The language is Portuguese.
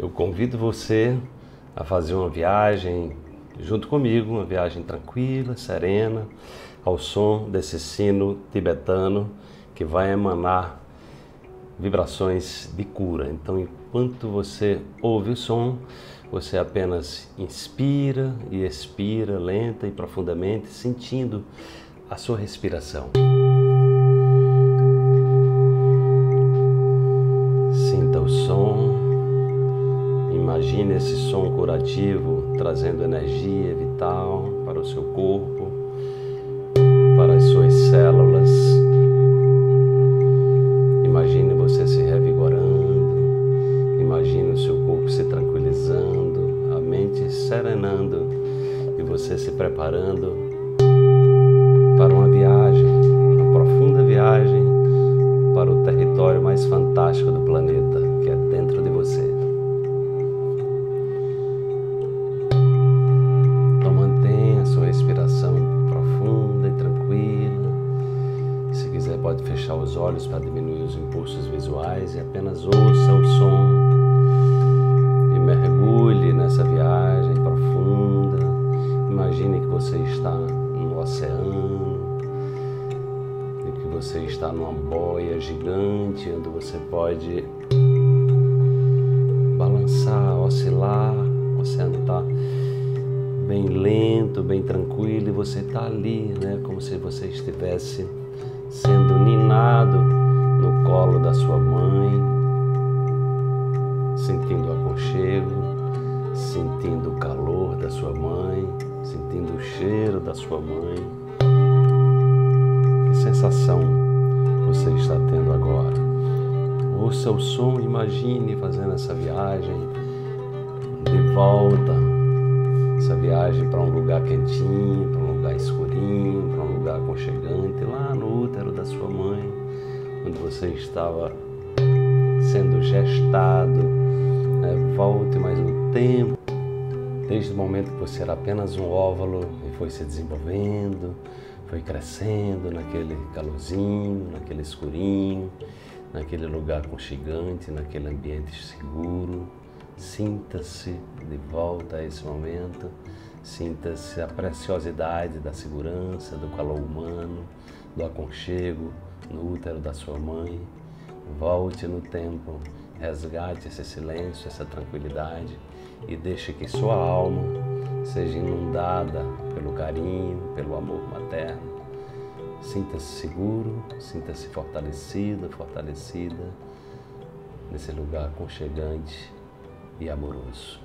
Eu convido você a fazer uma viagem junto comigo, uma viagem tranquila, serena, ao som desse sino tibetano que vai emanar vibrações de cura. Então, enquanto você ouve o som, você apenas inspira e expira lenta e profundamente, sentindo a sua respiração. Imagine esse som curativo trazendo energia vital para o seu corpo, para as suas células. Imagine você se revigorando, imagine o seu corpo se tranquilizando, a mente serenando e você se preparando para uma viagem, os olhos para diminuir os impulsos visuais e apenas ouça o som e mergulhe nessa viagem profunda. Imagine que você está no oceano você está numa boia gigante onde você pode balançar, oscilar, o oceano está bem lento, bem tranquilo e você está ali, né, como se você estivesse sendo ninado no colo da sua mãe, sentindo o aconchego, sentindo o calor da sua mãe, sentindo o cheiro da sua mãe sensação você está tendo agora. Ouça o som, imagine fazendo essa viagem de volta, essa viagem para um lugar quentinho, para um lugar escurinho, para um lugar aconchegante, lá no útero da sua mãe, onde você estava sendo gestado. Né? Volte mais um tempo, desde o momento que você era apenas um óvulo e foi se desenvolvendo, foi crescendo naquele calorzinho, naquele escurinho, naquele lugar aconchegante, naquele ambiente seguro. Sinta-se de volta a esse momento, sinta-se a preciosidade da segurança, do calor humano, do aconchego no útero da sua mãe. Volte no tempo, resgate esse silêncio, essa tranquilidade e deixe que sua alma seja inundada pelo carinho, pelo amor materno. Sinta-se seguro, sinta-se fortalecido, fortalecida nesse lugar aconchegante e amoroso.